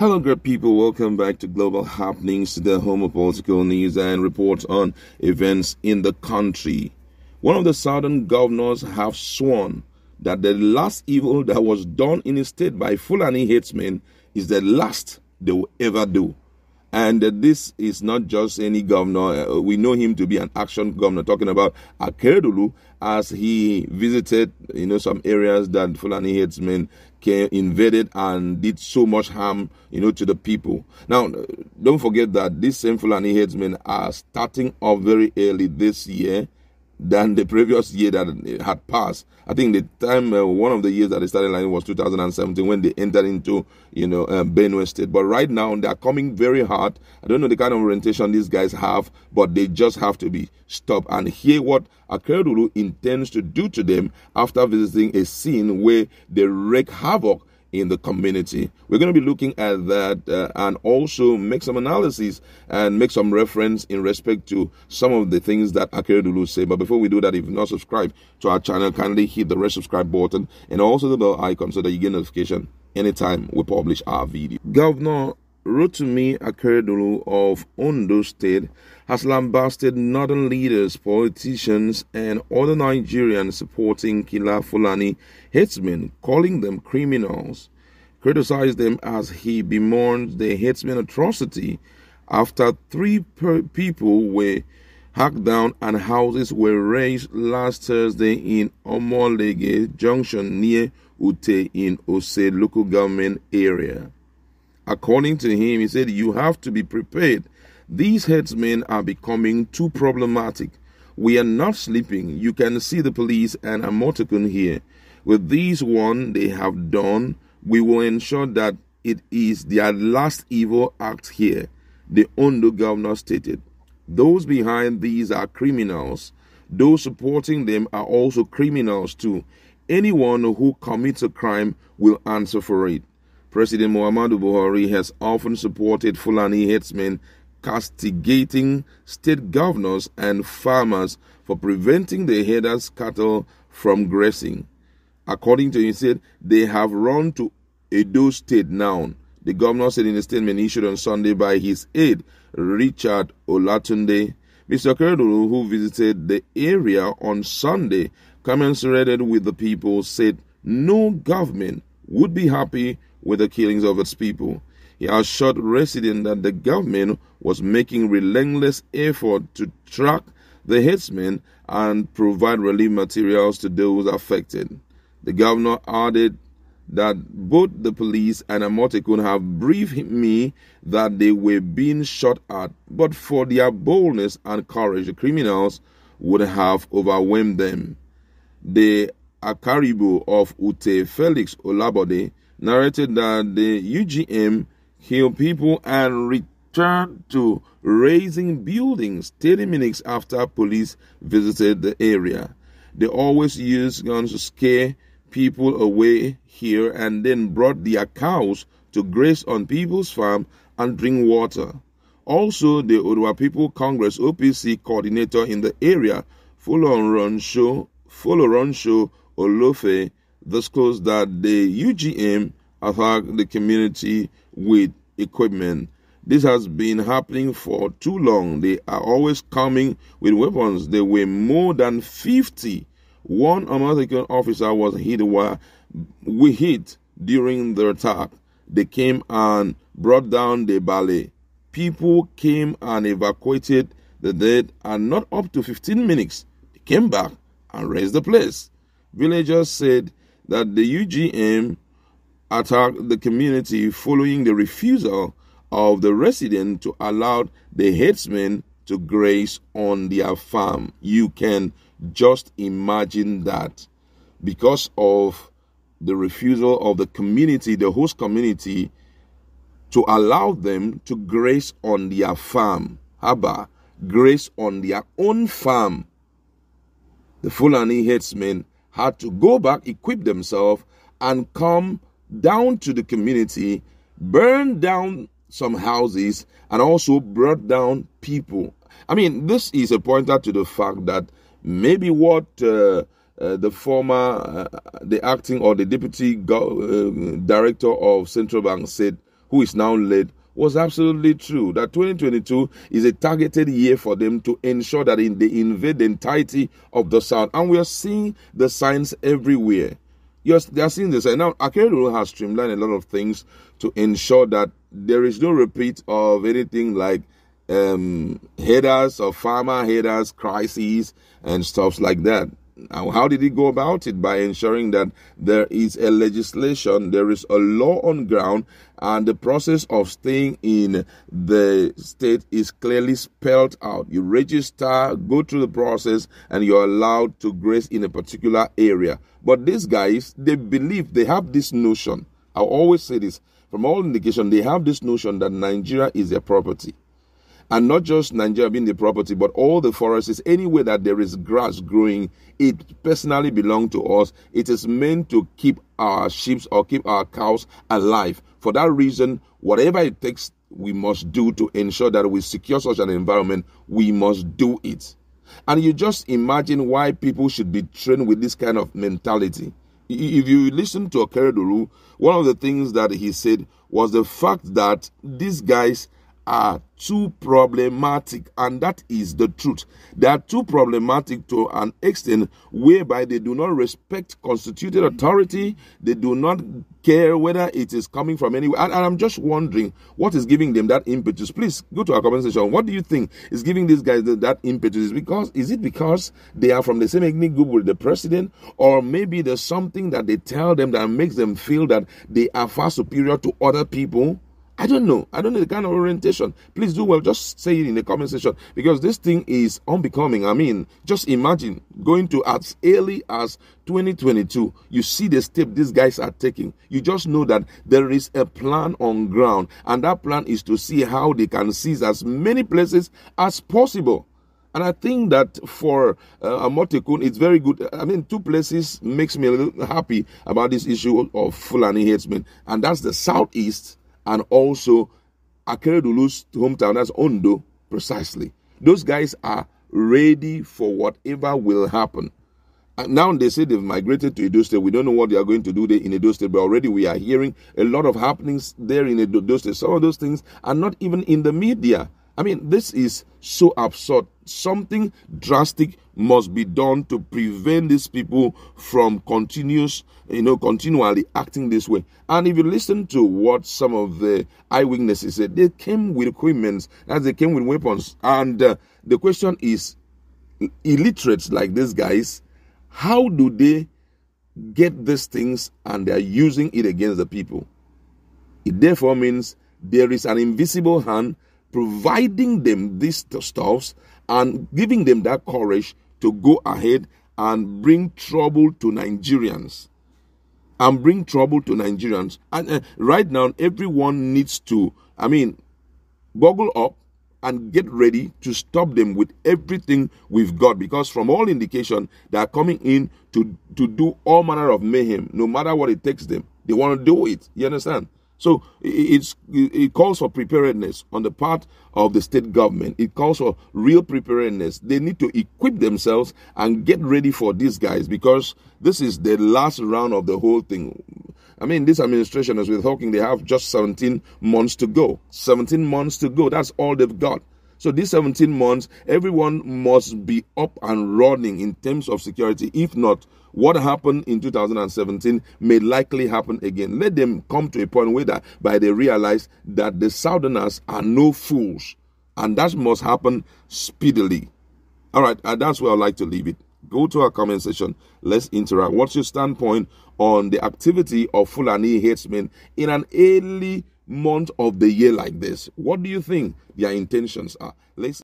Hello, great people. Welcome back to Global Happenings, the home of political news and reports on events in the country. One of the southern governors have sworn that the last evil that was done in his state by Fulani headsmen is the last they will ever do. And uh, this is not just any governor. Uh, we know him to be an action governor, talking about Akeredolu as he visited, you know, some areas that Fulani headsmen came, invaded and did so much harm, you know, to the people. Now, uh, don't forget that these same Fulani headsmen are starting off very early this year than the previous year that had passed. I think the time, uh, one of the years that they started line was 2017 when they entered into, you know, uh, Benue State. But right now they are coming very hard. I don't know the kind of orientation these guys have, but they just have to be stopped and hear what Akeredolu intends to do to them after visiting a scene where they wreak havoc in the community. We're going to be looking at that uh, and also make some analysis and make some reference in respect to some of the things that Akeredolu say. But before we do that, if you're not subscribed to our channel, kindly hit the red subscribe button and also the bell icon so that you get notification anytime we publish our video. Governor Rotimi Akeredolu of Ondo State has lambasted northern leaders, politicians, and other Nigerians supporting Kila Fulani headsmen, calling them criminals. Criticized them as he bemoans the headsman atrocity after three people were hacked down and houses were razed last Thursday in Omolege Junction near Ute in Ose local government area. According to him, he said, You have to be prepared. These headsmen are becoming too problematic. We are not sleeping. You can see the police and Amotekun here. With these one they have done, we will ensure that it is their last evil act here, the Ondo governor stated. Those behind these are criminals. Those supporting them are also criminals too. Anyone who commits a crime will answer for it. President Muhammadu Buhari has often supported Fulani headsmen castigating state governors and farmers for preventing the herders' cattle from grazing. According to him, said they have run to Edo State now. The governor said in a statement issued on Sunday by his aide, Richard Olatunde. Mr. Akeredolu, who visited the area on Sunday, commiserated with the people, said no government would be happy with the killings of its people. He assured residents that the government was making relentless effort to track the headsmen and provide relief materials to those affected. The governor added that both the police and Amotekun have briefed me that they were being shot at, but for their boldness and courage, the criminals would have overwhelmed them. The Akaribu of Ute, Felix Olabode, narrated that the UGM killed people and returned to razing buildings 30 minutes after police visited the area. They always used guns to scare people away here and then brought their cows to graze on people's farm and drink water. Also, the Oodua People Congress OPC coordinator in the area, Foloronsho Olofe, disclosed that the UGM attacked the community with equipment. This has been happening for too long. They are always coming with weapons. There were more than 50. One Amotekun officer was hit while we hit during the attack. They came and brought down the ballet. People came and evacuated the dead, and not up to 15 minutes, they came back and razed the place. Villagers said that the UGM attacked the community following the refusal of the resident to allow the headsmen to graze on their farm. You can just imagine that because of the refusal of the community, the host community, to allow them to graze on their farm. Haba, graze on their own farm. The Fulani headsmen had to go back, equip themselves, and come down to the community, burn down some houses, and also brought down people. I mean, this is a pointer to the fact that maybe what uh, uh, the former, uh, the acting or the deputy go- uh, director of central bank said who is now led, was absolutely true. That 2022 is a targeted year for them to ensure that they invade the entirety of the South. And we are seeing the signs everywhere. Yes, they are seeing this. And now Akeredolu has streamlined a lot of things to ensure that there is no repeat of anything like um, headers or farmer headers, crises, and stuff like that. Now, how did he go about it? By ensuring that there is a legislation, there is a law on ground, and the process of staying in the state is clearly spelled out. You register, go through the process, and you're allowed to graze in a particular area. But these guys, they believe they have this notion. I always say this from all indication, they have this notion that Nigeria is their property. And not just Nigeria being the property, but all the forests, anywhere that there is grass growing, it personally belongs to us. It is meant to keep our sheep or keep our cows alive. For that reason, whatever it takes, we must do to ensure that we secure such an environment, we must do it. And you just imagine why people should be trained with this kind of mentality. If you listen to Akeredolu, one of the things that he said was the fact that these guys are too problematic, and that is the truth. They are too problematic to an extent whereby they do not respect constituted authority, they do not care whether it is coming from anywhere. And, and, I'm just wondering what is giving them that impetus. Please go to our comment section. What do you think is giving these guys that, that impetus? Is because is it because they are from the same ethnic group with the president, or maybe there's something that they tell them that makes them feel that they are far superior to other people? I don't know. I don't know the kind of orientation. Please do well. Just say it in the comment section because this thing is unbecoming. I mean, just imagine going to as early as 2022. You see the step these guys are taking. You just know that there is a plan on ground, and that plan is to see how they can seize as many places as possible. And I think that for uh, Amotekun, it's very good. I mean, two places makes me a little happy about this issue of Fulani herdsmen, and that's the southeast and also Akeredolu's hometown, that's Ondo, precisely. Those guys are ready for whatever will happen. And now they say they've migrated to Edo State. We don't know what they are going to do there in Edo State, but already we are hearing a lot of happenings there in Edo State. Some of those things are not even in the media. I mean, this is so absurd. Something drastic must be done to prevent these people from continuous, you know, continually acting this way. And if you listen to what some of the eyewitnesses said, they came with equipment, as they came with weapons. And uh, the question is, illiterates like these guys, how do they get these things and they are using it against the people? It therefore means there is an invisible hand providing them these stuffs and giving them that courage to go ahead and bring trouble to Nigerians. And bring trouble to Nigerians. And uh, right now, everyone needs to, I mean, boggle up and get ready to stop them with everything we've got because from all indication they are coming in to to do all manner of mayhem no matter what it takes them they want to do it you understand so it's, it calls for preparedness on the part of the state government. It calls for real preparedness. They need to equip themselves and get ready for these guys because this is the last round of the whole thing. I mean, this administration, as we're talking, they have just 17 months to go. 17 months to go. That's all they've got. So these 17 months, everyone must be up and running in terms of security. If not, what happened in 2017 may likely happen again. Let them come to a point where that by they realize that the Southerners are no fools, and that must happen speedily. All right, uh, that's where I'd like to leave it. Go to our comment section. Let's interact. What's your standpoint on the activity of Fulani herdsmen in an early month of the year like this? What do you think their intentions are? Let's